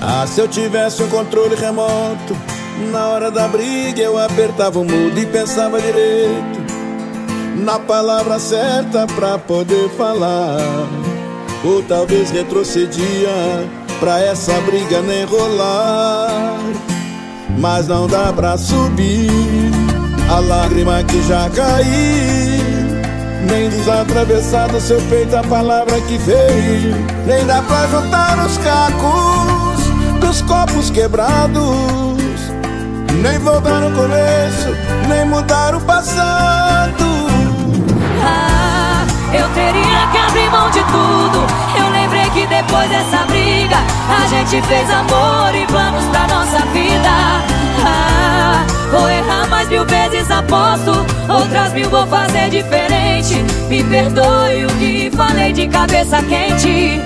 Ah, se eu tivesse um controle remoto, na hora da briga eu apertava o mudo e pensava direito na palavra certa pra poder falar. Ou talvez retrocedia pra essa briga nem rolar. Mas não dá pra subir a lágrima que já caiu. Nem desatravessar do seu peito a palavra que veio. Nem dá pra juntar os cacos dos copos quebrados. Nem voltar no começo, nem mudar o passado. Ah, eu teria que abrir mão de tudo. Eu lembrei que depois dessa briga, a gente fez amor e planos pra nossa vida. Mil vezes, aposto. Outras mil vou fazer diferente. Me perdoe o que falei de cabeça quente.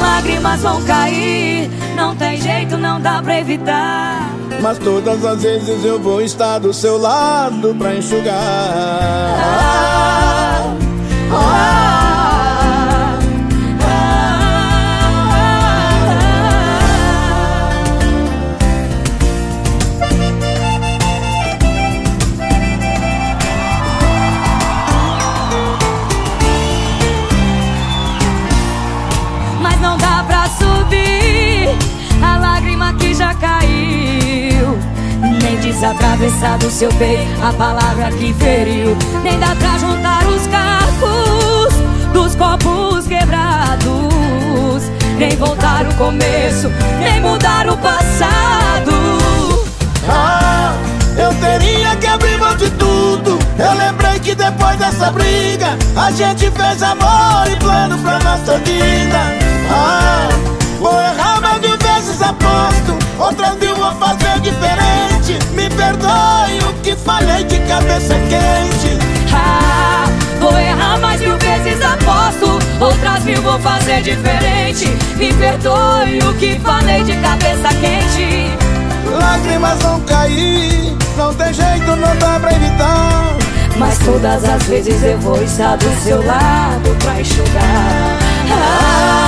Lágrimas vão cair, não tem jeito, não dá pra evitar. Mas todas as vezes eu vou estar do seu lado pra enxugar. Ah, Nem desatravessar do seu peito a palavra que feriu. Nem dá pra juntar os cacos dos copos quebrados. Nem voltar o começo, nem mudar o passado. Ah, eu teria que abrir mão de tudo. Eu lembrei que depois dessa briga a gente fez amor e planos pra nossa vida. Ah, vou errar falei de cabeça quente. Ah, vou errar mais mil vezes, aposto. Outras mil vou fazer diferente. Me perdoe o que falei de cabeça quente. Lágrimas vão cair, não tem jeito, não dá pra evitar. Mas todas as vezes eu vou estar do seu lado pra enxugar. Ah,